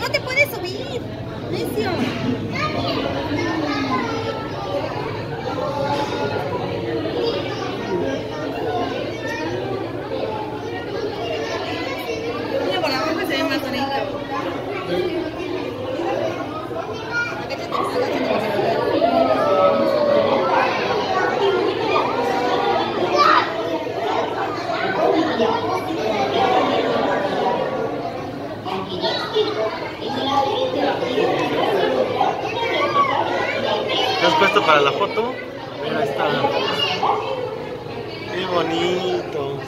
no te puedes subir. Mira, por abajo se ve más bonito. ¿Te has puesto para la foto? Mira, está. Qué bonito.